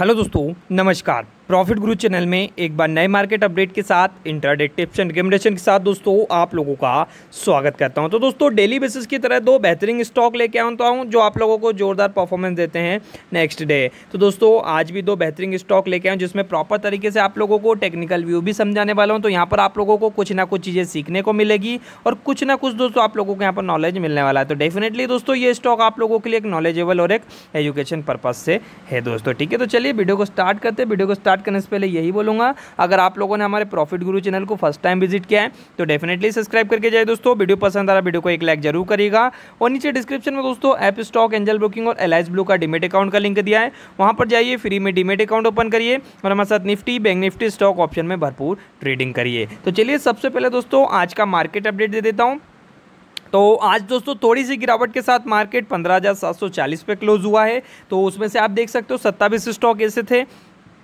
Hello दोस्तों नमस्कार। Profit गुरु channel में एक बार नए मार्केट अपडेट के साथ, इंटरडे टिप्स एंड रिकमेंडेशन के साथ दोस्तों, आप लोगों का स्वागत करता हूँ। तो दोस्तों, डेली बेसिस की तरह दो बेहतरीन स्टॉक लेके आता हूँ, जो आप लोगों को जोरदार परफॉर्मेंस देते हैं नेक्स्ट डे। तो दोस्तों, आज भी दो बेहतरीन स्टॉक लेके आऊँ जिसमें प्रॉपर तरीके से आप लोगों को टेक्निकल व्यू भी समझाने वाला हूँ। तो यहाँ पर आप लोगों को कुछ ना कुछ चीज़ें सीखने को मिलेगी और कुछ ना कुछ दोस्तों आप लोगों को यहाँ पर नॉलेज मिलने वाला है। तो डेफिनेटली दोस्तों, ये स्टॉक आप लोगों के लिए एक नॉलेजेबल और एक एजुकेशन पर्पज से है दोस्तों, ठीक है? तो चलिए वीडियो को स्टार्ट करते हैं। वीडियो को स्टार्ट करने से पहले यही बोलूँगा, अगर आप लोगों ने हमारे प्रॉफिट गुरु चैनल को फ़र्स्ट टाइम विज़िट किया है तो डेफिनेटली सब्सक्राइब करके जाए दोस्तों। वीडियो पसंद आ रहा वीडियो को एक लाइक ज़रूर करेगा और नीचे डिस्क्रिप्शन में दोस्तों ऐप स्टॉक एंजल ब्रोकिंग और एल ब्लू का डिमेट अकाउंट का लिंक दिया है। वहाँ पर जाइए फ्री में डिमेट अकाउंट ओपन करिए और हमारे साथ Nifty Bank Nifty stock option में भरपूर ट्रेडिंग करिए। तो चलिए, सबसे पहले दोस्तों, आज का मार्केट अपडेट दे देता हूँ। तो आज दोस्तों, थोड़ी सी गिरावट के साथ मार्केट पंद्रह हज़ार सात सौ चालीस पे क्लोज हुआ है। तो उसमें से आप देख सकते हो, सत्तावीस स्टॉक ऐसे थे।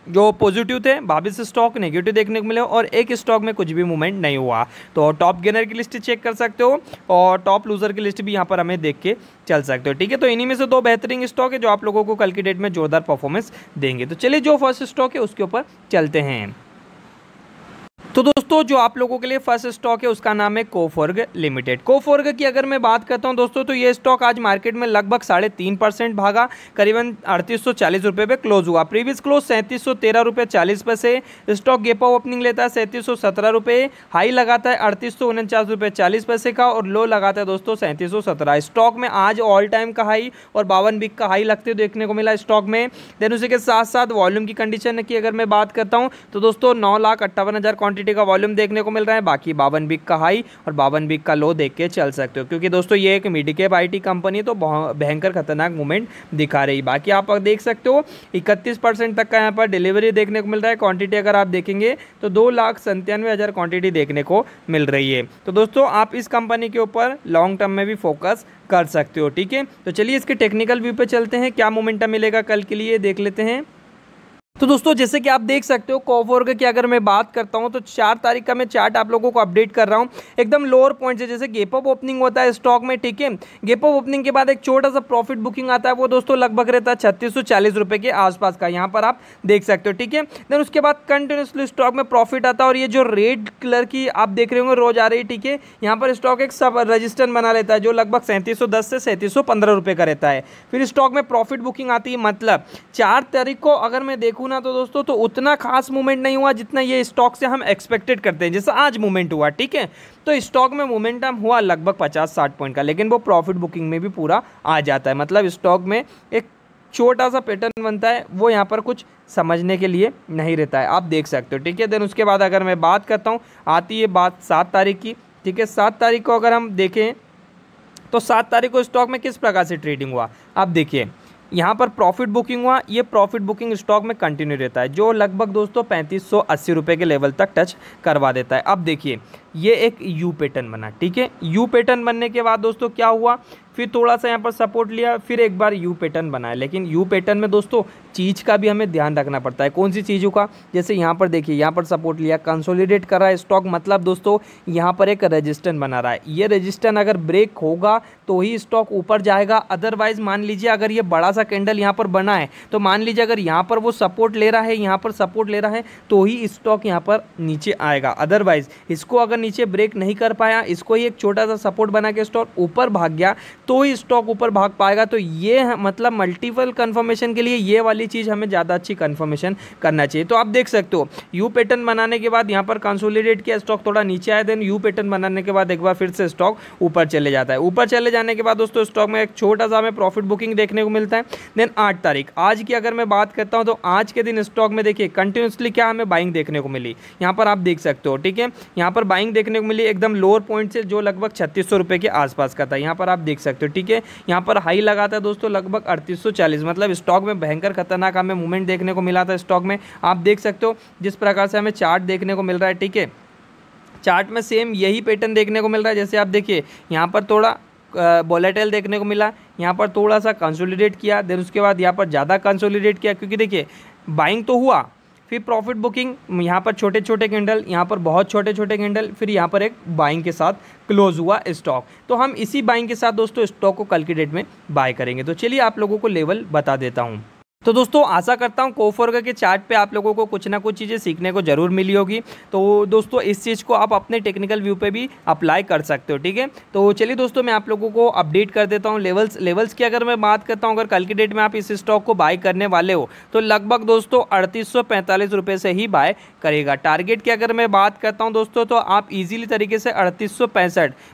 जो पॉजिटिव थे बाईस स्टॉक नेगेटिव देखने को मिले और एक स्टॉक में कुछ भी मूवमेंट नहीं हुआ। तो टॉप गेनर की लिस्ट चेक कर सकते हो और टॉप लूजर की लिस्ट भी यहाँ पर हमें देख के चल सकते हो। ठीक है तो इन्हीं में से दो बेहतरीन स्टॉक है जो आप लोगों को कल की डेट में जोरदार परफॉर्मेंस देंगे। तो चलिए, जो फ़र्स्ट स्टॉक है उसके ऊपर चलते हैं। तो दोस्तों, जो आप लोगों के लिए फ़र्स्ट स्टॉक है, उसका नाम है कोफोर्ग लिमिटेड। कोफोर्ग की अगर मैं बात करता हूँ दोस्तों तो ये स्टॉक आज मार्केट में लगभग साढ़े तीन परसेंट भागा, करीबन अड़तीस सौ चालीस रुपये पे क्लोज हुआ। प्रीवियस क्लोज सैंतीस सौ तेरह रुपये चालीस पैसे, स्टॉक गेपा ओपनिंग लेता है सैंतीस सौ सत्रह रुपये हाई लगाता है अड़तीस सौ उनचास रुपये चालीस पैसे का और लो लगाता है दोस्तों सैंतीस सौ सत्रह। स्टॉक में आज ऑल टाइम का हाई और बावन बिक का हाई लगते हुए देखने को मिला स्टॉक में। देन उसी के साथ साथ वॉल्यूम की कंडीशन की अगर मैं बात करता हूँ तो दोस्तों नौ लाख अट्ठावन हज़ार का वॉल्यूम देखने को मिल रहा है, बाकी बावन बिक का हाई और बावन बिक का लो देख के चल सकते हो। क्योंकि दोस्तों, ये एक मिडिकेप आई कंपनी तो भयंकर खतरनाक मूवमेंट दिखा रही बाकी आप देख सकते हो, इकतीस तक का यहाँ पर डिलीवरी देखने को मिल रहा है। क्वांटिटी अगर आप देखेंगे तो दो लाख संतानवे हज़ार क्वान्टिटी देखने को मिल रही है। तो दोस्तों, आप इस कंपनी के ऊपर लॉन्ग टर्म में भी फोकस कर सकते हो, ठीक है? तो चलिए इसके टेक्निकल व्यू पे चलते हैं। क्या मोमेंटम मिलेगा कल के लिए, देख लेते हैं। तो दोस्तों, जैसे कि आप देख सकते हो कॉफोर्ग की अगर मैं बात करता हूँ तो चार तारीख का मैं चार्ट आप लोगों को अपडेट कर रहा हूँ। एकदम लोअर पॉइंट से, जैसे गेपअप ओपनिंग होता है स्टॉक में, ठीक है? गेपअप ओपनिंग के बाद एक छोटा सा प्रॉफिट बुकिंग आता है, वो दोस्तों लगभग रहता है छत्तीस रुपए के आसपास का, यहाँ पर आप देख सकते हो, ठीक है? देन उसके बाद कंटिन्यूसली स्टॉक में प्रॉफिट आता है, और ये जो रेड कलर की आप देख रहे होंगे, रोज आ रही है, ठीक है? यहाँ पर स्टॉक एक सब रजिस्टर बना लेता है, जो लगभग सैंतीस से सैंतीस का रहता है। फिर स्टॉक में प्रॉफिट बुकिंग आती है मतलब चार तारीख को अगर मैं देखूँ ना तो दोस्तों तो उतना खास मूवमेंट नहीं हुआ जितना ये स्टॉक से हम एक्सपेक्टेड करते हैं, जैसे आज मूवमेंट हुआ, ठीक है? तो स्टॉक में मोमेंटम हुआ लगभग पचास साठ पॉइंट का, लेकिन वो प्रॉफिट बुकिंग में भी पूरा आ जाता है। मतलब स्टॉक में एक छोटा सा पैटर्न बनता है, वो यहाँ पर कुछ समझने के लिए नहीं रहता है। आप देख सकते हो, ठीक है? देन उसके बाद अगर मैं बात करता हूँ, आती है बात सात तारीख की, ठीक है? सात तारीख को अगर हम देखें तो सात तारीख को स्टॉक में किस प्रकार से ट्रेडिंग हुआ? आप देखिए यहाँ पर प्रॉफिट बुकिंग हुआ, ये प्रॉफिट बुकिंग स्टॉक में कंटिन्यू रहता है, जो लगभग दोस्तों पैंतीस सौ अस्सी रुपये के लेवल तक टच करवा देता है। अब देखिए, ये एक यू पैटर्न बना, ठीक है? यू पैटर्न बनने के बाद दोस्तों क्या हुआ? फिर थोड़ा सा यहाँ पर सपोर्ट लिया, फिर एक बार यू पैटर्न बनाया। लेकिन यू पैटर्न में दोस्तों, चीज़ का भी हमें ध्यान रखना पड़ता है। कौन सी चीज़ों का? जैसे यहाँ पर देखिए, यहाँ पर सपोर्ट लिया कंसोलिडेट कर रहा है स्टॉक मतलब दोस्तों, यहाँ पर एक रजिस्टेंट बना रहा है। ये रजिस्टेंट अगर ब्रेक होगा तो ही स्टॉक ऊपर जाएगा। अदरवाइज़ मान लीजिए अगर ये बड़ा सा कैंडल यहाँ पर बना है तो मान लीजिए अगर यहाँ पर वो सपोर्ट ले रहा है, यहाँ पर सपोर्ट ले रहा है तो ही स्टॉक यहाँ पर नीचे आएगा। अदरवाइज़ इसको अगर नीचे ब्रेक नहीं कर पाया, इसको ही एक छोटा सा सपोर्ट बना के स्टॉक ऊपर भाग गया तो ही स्टॉक ऊपर भाग पाएगा। तो ये मतलब मल्टीपल कन्फर्मेशन के लिए ये वाली चीज़ हमें ज़्यादा अच्छी कन्फर्मेशन करना चाहिए। तो आप देख सकते हो यू पैटर्न बनाने के बाद यहाँ पर कंसोलिडेट किया स्टॉक थोड़ा नीचे आया देन यू पैटर्न बनाने के बाद एक बार फिर से स्टॉक ऊपर चले जाता है। ऊपर चले जाने के बाद दोस्तों स्टॉक में एक छोटा सा हमें प्रॉफिट बुकिंग देखने को मिलता है। देन आठ तारीख, आज की अगर मैं बात करता हूँ तो आज के दिन स्टॉक में देखिए कंटिन्यूसली क्या हमें बाइंग देखने को मिली। यहाँ पर आप देख सकते हो, ठीक है? यहाँ पर बाइंग देखने को मिली, एकदम लोअर पॉइंट से, जो लगभग छत्तीस के आसपास का था। यहाँ पर आप देख सकते हो, ठीक है? यहाँ पर हाई लगाता है दोस्तों लगभग अड़तीस मतलब स्टॉक में भयंकर खतरनाक हमें मूवमेंट देखने को मिला था स्टॉक में। आप देख सकते हो, जिस प्रकार से हमें चार्ट देखने को मिल रहा है, ठीक है? चार्ट में सेम यही पैटर्न देखने को मिल रहा है, जैसे आप देखिए, यहाँ पर थोड़ा वॉलेटाइल देखने को मिला, यहाँ पर थोड़ा सा कंसोलिडेट किया देन उसके बाद यहाँ पर ज़्यादा कंसोलिडेट किया, क्योंकि देखिए बाइंग तो हुआ फिर प्रॉफिट बुकिंग यहाँ पर छोटे छोटे कैंडल यहाँ पर बहुत छोटे छोटे कैंडल फिर यहाँ पर एक बाइंग के साथ क्लोज हुआ स्टॉक तो हम इसी बाइंग के साथ दोस्तों स्टॉक को कल की डेट में बाय करेंगे। तो चलिए आप लोगों को लेवल बता देता हूँ। तो दोस्तों, आशा करता हूँ कोफोर्गा के चार्ट पे आप लोगों को कुछ ना कुछ चीज़ें सीखने को ज़रूर मिली होगी। तो दोस्तों, इस चीज़ को आप अपने टेक्निकल व्यू पे भी अप्लाई कर सकते हो, ठीक है? तो चलिए दोस्तों, मैं आप लोगों को अपडेट कर देता हूँ लेवल्स लेवल्स की अगर मैं बात करता हूँ, अगर कल की डेट में आप इस स्टॉक को बाय करने वाले हो तो लगभग दोस्तों अड़तीस से ही बाय करेगा। टारगेट की अगर मैं बात करता हूँ दोस्तों तो आप ईजिली तरीके से अड़तीस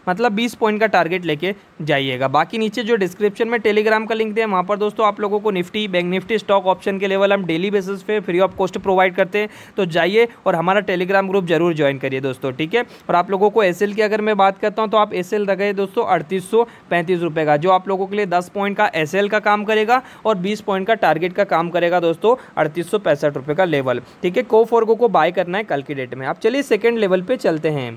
मतलब बीस पॉइंट का टारगेट लेके जाइएगा। बाकी नीचे जो डिस्क्रिप्शन में टेलीग्राम का लिंक दिया वहाँ पर दोस्तों आप लोगों को Nifty Bank Nifty stock option के लेवल हम डेली बेसिस पे फ्री ऑफ़ कॉस्ट प्रोवाइड करते हैं। तो जाइए और हमारा टेलीग्राम ग्रुप ज़रूर ज्वाइन करिए दोस्तों, ठीक है? और आप लोगों को एसएल की अगर मैं बात करता हूँ तो आप एस लगाइए दोस्तों अड़तीस सौ का, जो आप लोगों के लिए दस पॉइंट का एसएल का काम करेगा और बीस पॉइंट का टारगेट का काम करेगा दोस्तों अड़तीस का लेवल ठीक है? को फोर्गो को बाय करना है कल की डेट में। आप चलिए सेकेंड लेवल पे चलते हैं।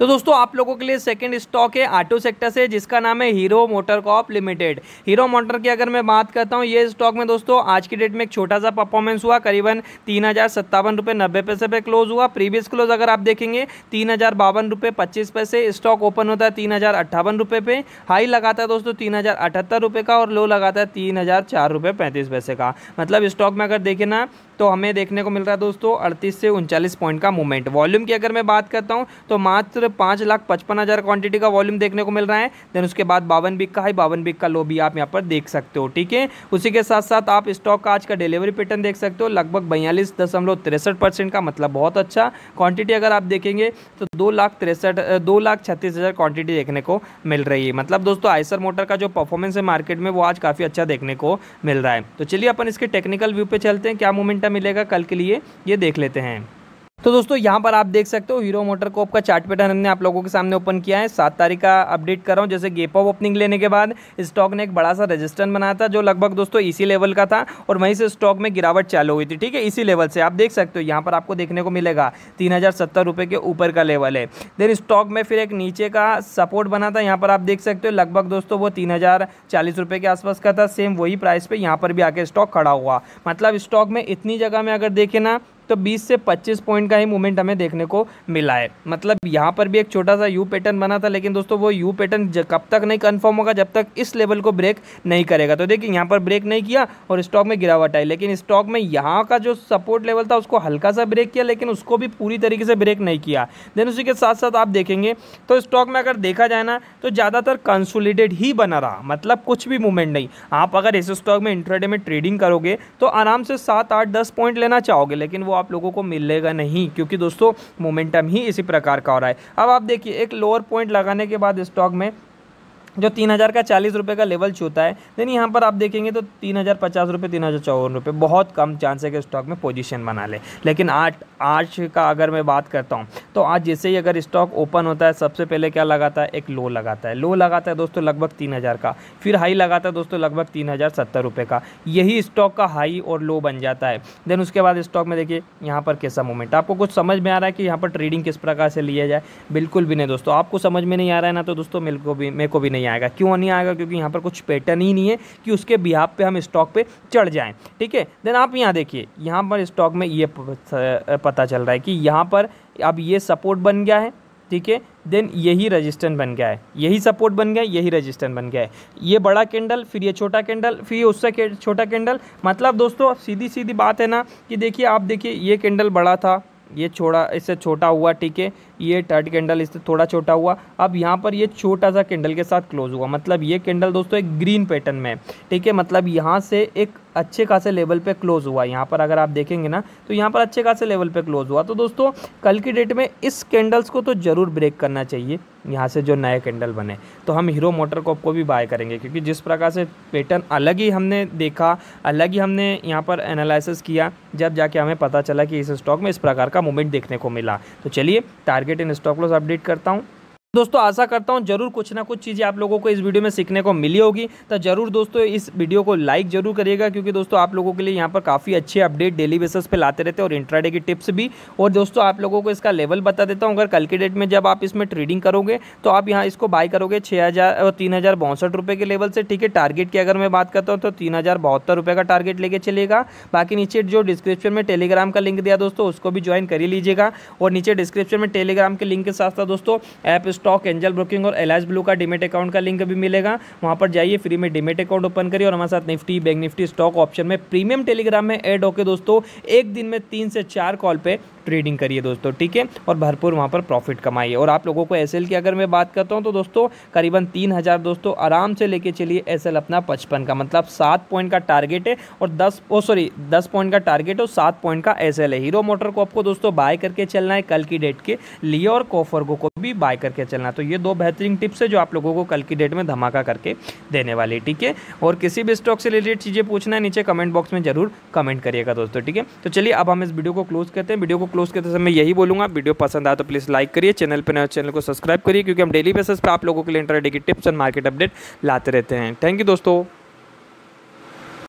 तो दोस्तों, आप लोगों के लिए सेकंड स्टॉक है ऑटो सेक्टर से, जिसका नाम है Hero Motor Corp Limited Hero Motor की अगर मैं बात करता हूँ, ये स्टॉक में दोस्तों, आज की डेट में एक छोटा सा परफॉर्मेंस हुआ, करीबन तीन हज़ार सत्तावन रुपये नब्बे पैसे पे क्लोज हुआ। प्रीवियस क्लोज अगर आप देखेंगे, तीन हज़ार बावन रुपये पच्चीस पैसे स्टॉक ओपन होता है तीन हज़ार अट्ठावन रुपये पे। हाई लगाता है दोस्तों, तीन हज़ार अठहत्तर रुपये का और लो लगाता है तीन हज़ार चार रुपये पैंतीस पैसे का। मतलब स्टॉक में अगर देखें ना तो हमें देखने को मिल रहा है दोस्तों, अड़तीस से उनचालीस पॉइंट का मूवमेंट वॉल्यूम की अगर मैं बात करता हूँ तो मात्र पाँच लाख पचपन हज़ार क्वांटिटी का वॉल्यूम देखने को मिल रहा है। देन उसके बाद बावन बिक का हाई बावन बिक का लो भी आप यहाँ पर देख सकते हो, ठीक है? उसी के साथ साथ आप स्टॉक का आज का डिलीवरी पैटर्न देख सकते हो, लगभग बयालीस दशमलव तिरसठ परसेंट का मतलब बहुत अच्छा। क्वांटिटी अगर आप देखेंगे तो दो लाख तिरसठ दो लाख छत्तीस हज़ार क्वान्टिटी देखने को मिल रही है। मतलब दोस्तों आइसर मोटर का जो परफॉर्मेंस है मार्केट में, वो आज काफ़ी अच्छा देखने को मिल रहा है। तो चलिए, अपन इसके टेक्निकल व्यू पे चलते हैं, क्या मोमेंटम मिलेगा कल के लिए ये देख लेते हैं। तो दोस्तों, यहाँ पर आप देख सकते हो हीरो मोटर कोप का चार्ट पैटर्न हमने आप लोगों के सामने ओपन किया है। सात तारीख का अपडेट कर रहा हूँ, जैसे गेप ऑफ़ ओपनिंग लेने के बाद स्टॉक ने एक बड़ा सा रजिस्टेंस बनाया था, जो लगभग दोस्तों इसी लेवल का था और वहीं से स्टॉक में गिरावट चालू हुई थी। ठीक है, इसी लेवल से आप देख सकते हो, यहाँ पर आपको देखने को मिलेगा, तीन हज़ार के ऊपर का लेवल है। देन स्टॉक में फिर एक नीचे का सपोर्ट बना था, यहाँ पर आप देख सकते हो, लगभग दोस्तों वो तीन के आसपास का था सेम वही प्राइस पर यहाँ पर भी आके स्टॉक खड़ा हुआ। मतलब स्टॉक में इतनी जगह में अगर देखे ना तो 20 से 25 पॉइंट का ही मूवमेंट हमें देखने को मिला है। मतलब यहाँ पर भी एक छोटा सा यू पैटर्न बना था, लेकिन दोस्तों वो यू पैटर्न कब तक नहीं कन्फर्म होगा, जब तक इस लेवल को ब्रेक नहीं करेगा। तो देखिए, यहाँ पर ब्रेक नहीं किया और स्टॉक में गिरावट आई, लेकिन स्टॉक में यहाँ का जो सपोर्ट लेवल था, उसको हल्का सा ब्रेक किया, लेकिन उसको भी पूरी तरीके से ब्रेक नहीं किया। देन उसी के साथ साथ आप देखेंगे तो स्टॉक में अगर देखा जाए ना तो ज़्यादातर कंसोलिडेट ही बना रहा मतलब कुछ भी मूवमेंट नहीं। आप अगर इस स्टॉक में इंट्राडे में ट्रेडिंग करोगे तो आराम से सात आठ दस पॉइंट लेना चाहोगे, लेकिन वो आप लोगों को मिलेगा नहीं, क्योंकि दोस्तों मोमेंटम ही इसी प्रकार का हो रहा है। अब आप देखिए, एक लोअर पॉइंट लगाने के बाद स्टॉक में जो तीन हज़ार का चालीस रुपये का लेवल छूता है देन यहाँ पर आप देखेंगे तो तीन हज़ार पचास रुपये तीन हज़ार चौवन रुपये बहुत कम चांस है कि स्टॉक में पोजीशन बना ले। लेकिन आज आज का अगर मैं बात करता हूँ तो आज जैसे ही अगर स्टॉक ओपन होता है, सबसे पहले क्या लगाता है? एक लो लगाता है। लो लगाता है दोस्तों लगभग तीन हज़ार का, फिर हाई लगाता है दोस्तों लगभग तीन हज़ार सत्तर रुपये का। यही स्टॉक का हाई और लो बन जाता है। देन उसके बाद स्टॉक में देखिए, यहाँ पर कैसा मूवमेंट आपको कुछ समझ में आ रहा है कि यहाँ पर ट्रेडिंग किस प्रकार से लिया जाए? बिल्कुल भी नहीं दोस्तों। आपको समझ में नहीं आ रहा है ना तो दोस्तों मेरे को भी, मेरे को भी नहीं आएगा। क्यों नहीं आएगा? क्योंकि यहाँ पर कुछ पैटर्न ही नहीं है कि उसके बिहाब पे हम स्टॉक पे चढ़ जाएँ। ठीक है? देन आप यहाँ देखिए, यहाँ पर स्टॉक में ये पता चल रहा है कि यहाँ पर अब ये सपोर्ट बन गया है। ठीक है? देन यही रजिस्टेंस बन गया है। यही सपोर्ट बन गया यही रजिस्टेंस बन गया है। ये बड़ा कैंडल फिर ये छोटा कैंडल फिर ये उससे छोटा कैंडल मतलब दोस्तों सीधी सीधी बात है ना कि देखिए, आप देखिए, ये कैंडल बड़ा था। ये छोड़ा, इससे छोटा हुआ, ठीक है? ये थर्ड कैंडल इससे थोड़ा छोटा हुआ। अब यहाँ पर ये छोटा सा कैंडल के साथ क्लोज हुआ। मतलब ये कैंडल दोस्तों एक ग्रीन पैटर्न में है, ठीक है? मतलब यहाँ से एक अच्छे खासे लेवल पे क्लोज हुआ। यहाँ पर अगर आप देखेंगे ना तो यहाँ पर अच्छे खासे लेवल पे क्लोज हुआ। तो दोस्तों, कल की डेट में इस कैंडल्स को तो ज़रूर ब्रेक करना चाहिए। यहाँ से जो नए कैंडल बने। तो हम हीरो मोटर कॉप को भी बाय करेंगे, क्योंकि जिस प्रकार से पैटर्न अलग ही हमने देखा, अलग ही हमने यहाँ पर एनालिसिस किया, जब जाके हमें पता चला कि इस स्टॉक में इस प्रकार का मूवमेंट देखने को मिला। तो चलिए target and stop loss update करता हूँ। दोस्तों, आशा करता हूँ ज़रूर कुछ ना कुछ चीज़ें आप लोगों को इस वीडियो में सीखने को मिली होगी। तो ज़रूर दोस्तों, इस वीडियो को लाइक ज़रूर करिएगा, क्योंकि दोस्तों, आप लोगों के लिए यहाँ पर काफ़ी अच्छे अपडेट डेली बेसिस पे लाते रहते हैं और इंट्राडे की टिप्स भी। और दोस्तों, आप लोगों को इसका लेवल बता देता हूँ, अगर कल की डेट में जब आप इसमें ट्रेडिंग करोगे तो आप यहाँ इसको बाय करोगे छः हज़ार और तीन हज़ार बासठ रुपये के लेवल से, ठीक है? टारगेट की अगर मैं बात करता हूँ तो तीन हज़ार बहत्तर रुपये का टारगेट लेके चलेगा। बाकी नीचे जो डिस्क्रिप्शन में टेलीग्राम का लिंक दिया दोस्तों, उसको भी ज्वाइन कर लीजिएगा। और नीचे डिस्क्रिप्शन में टेलीग्राम के लिंक के साथ साथ दोस्तों ऐप स्टॉक एंजल ब्रोकिंग और एल ब्लू का डिमेट अकाउंट का लिंक भी मिलेगा। वहाँ पर जाइए फ्री में डिमेट अकाउंट ओपन करिए और हमारे साथ Nifty Bank Nifty stock option में प्रीमियम टेलीग्राम में एड होकर दोस्तों, एक दिन में तीन से चार कॉल पर ट्रेडिंग करिए दोस्तों, ठीक है? और भरपूर वहाँ पर प्रॉफिट कमाइए। और आप लोगों को एसएल की अगर मैं बात करता हूँ तो दोस्तों, करीबन तीन हज़ार दोस्तों आराम से लेके चलिए एसएल अपना पचपन का मतलब सात पॉइंट का टारगेट है और दस, ओ सॉरी दस पॉइंट का टारगेट और सात पॉइंट का एसएल है। हीरो मोटर को आपको दोस्तों बाय करके चलना है, कल की डेट के लिए और कोफरगो को भी बाय करके चलना तो ये दो बेहतरीन टिप्स है जो आप लोगों को कल की डेट में धमाका करके देने वाली, ठीक है? और किसी भी स्टॉक से रिलेटेड चीज़ें पूछना है, नीचे कमेंट बॉक्स में ज़रूर कमेंट करिएगा दोस्तों, ठीक है? तो चलिए, अब हम इस वीडियो को क्लोज करते हैं। वीडियो को क्लोज करते समय यही बोलूँगा, वीडियो पसंद आया तो प्लीज़ लाइक करिए, चैनल पर नया चैनल को सब्सक्राइब करिए, क्योंकि हम डेली बेसिस पर आप लोगों के लिए इंटरनेट की टिप्स एंड मार्केट अपडेट लाते रहते हैं। थैंक यू दोस्तों।